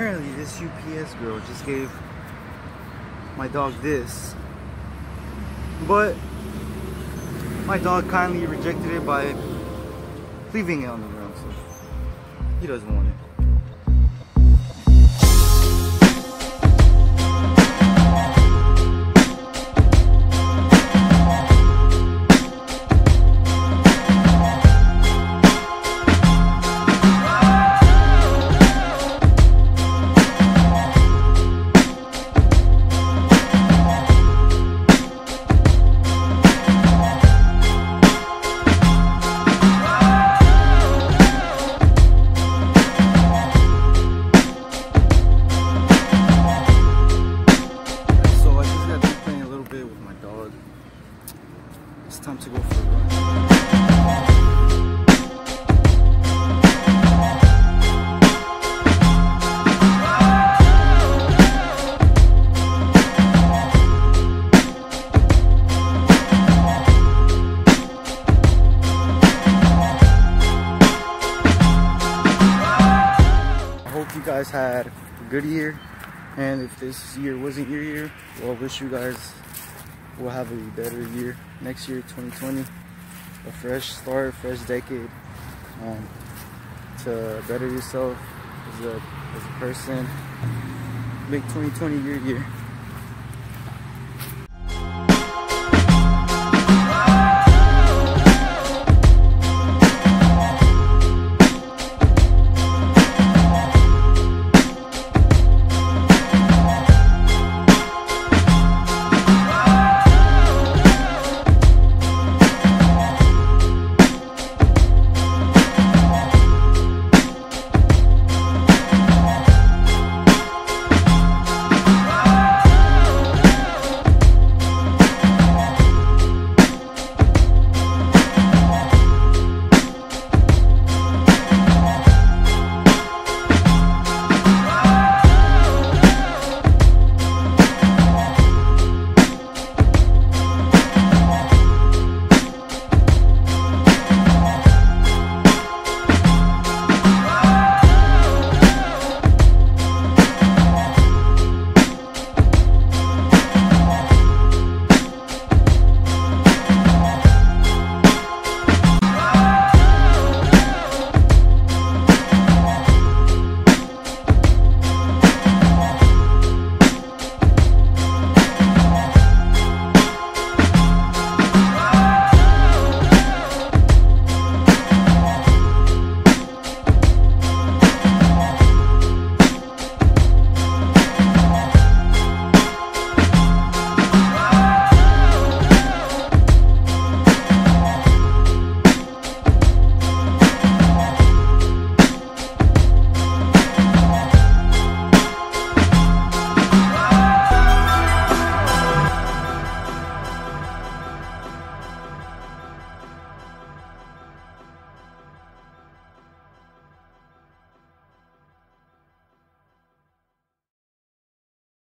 apparently this UPS girl just gave my dog this. But my dog kindly rejected it by leaving it on the ground, so he doesn't want it. Hope you guys had a good year. And if this year wasn't your year, well, wish you guys will have a better year next year, 2020. A fresh start, fresh decade. Um, to better yourself as a, as a person. Make 2020 your year.